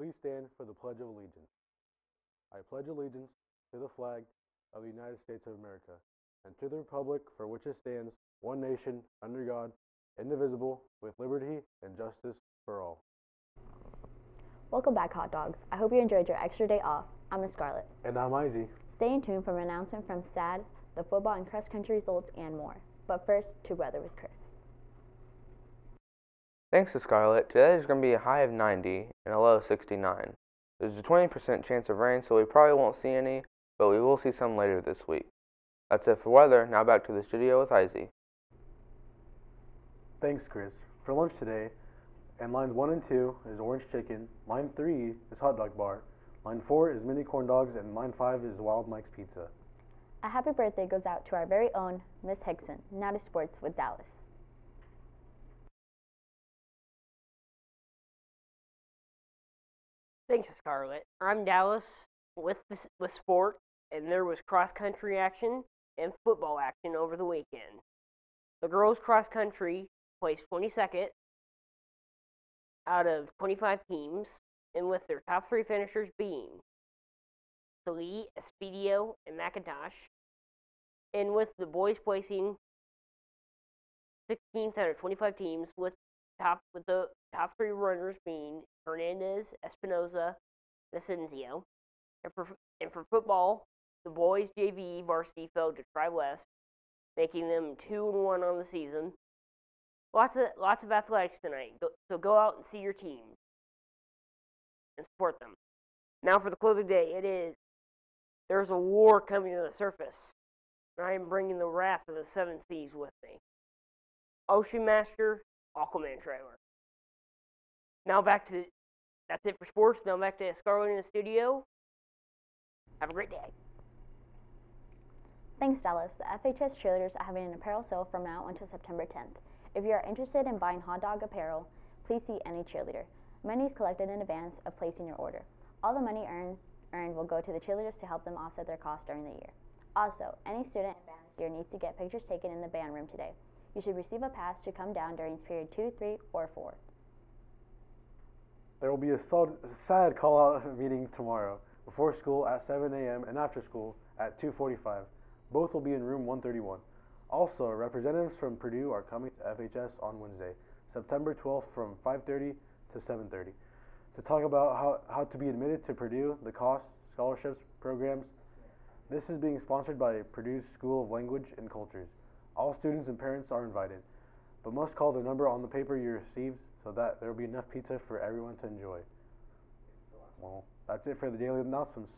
Please stand for the Pledge of Allegiance. I pledge allegiance to the flag of the United States of America and to the republic for which it stands, one nation, under God, indivisible, with liberty and justice for all. Welcome back, hot dogs. I hope you enjoyed your extra day off. I'm Miss Scarlett. And I'm Izzy. Stay in tune for an announcement from SADD, the football and cross country results, and more. But first, to weather with Chris. Thanks to Scarlett, today is going to be a high of 90 and a low of 69. There's a 20% chance of rain, so we probably won't see any, but we will see some later this week. That's it for weather. Now back to the studio with Izzy. Thanks, Chris. For lunch today, and lines 1 and 2 is orange chicken, line 3 is hot dog bar, line 4 is mini corn dogs, and line 5 is Wild Mike's Pizza. A happy birthday goes out to our very own Miss Hickson, now to sports with Dallas. Thanks, Scarlett. I'm Dallas with the, with sport, and there was cross country action and football action over the weekend. The girls cross country placed 22nd out of 25 teams, and with their top three finishers being Salee, Espedio, and McIntosh, and with the boys placing 16th out of 25 teams, with top with the top three runners being Hernandez, Espinoza, and Asensio. And for, and for football, the boys JV varsity fell to Tri West, making them two and one on the season. Lots of lots of athletics tonight, so go out and see your team and support them. Now for the quote of the day, it is: "There's a war coming to the surface, and I am bringing the wrath of the seven seas with me." Ocean Master Aquaman trailer. Now back to that's it for sports. Now back to Scarlett in the studio. Have a great day. Thanks, Dallas. The FHS cheerleaders are having an apparel sale from now until September 10th. If you are interested in buying hot dog apparel, please see any cheerleader. Money is collected in advance of placing your order. All the money earned, earned will go to the cheerleaders to help them offset their costs during the year. Also, any student in band year needs to get pictures taken in the band room today. You should receive a pass to come down during period 2, 3, or 4. There will be a SADD call-out meeting tomorrow before school at 7 a.m. and after school at 2:45. Both will be in room 131. Also, representatives from Purdue are coming to FHS on Wednesday, September 12th from 5:30 to 7:30 to talk about how, how to be admitted to Purdue, the costs, scholarships, programs. This is being sponsored by Purdue's School of Language and Cultures. All students and parents are invited, but must call the number on the paper you received so that there will be enough pizza for everyone to enjoy. Well, that's it for the daily announcements.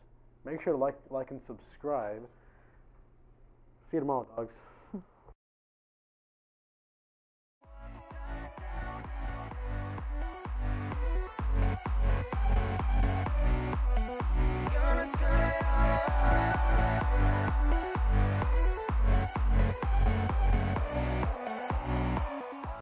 Make sure to like, like, and subscribe. See you tomorrow, dogs.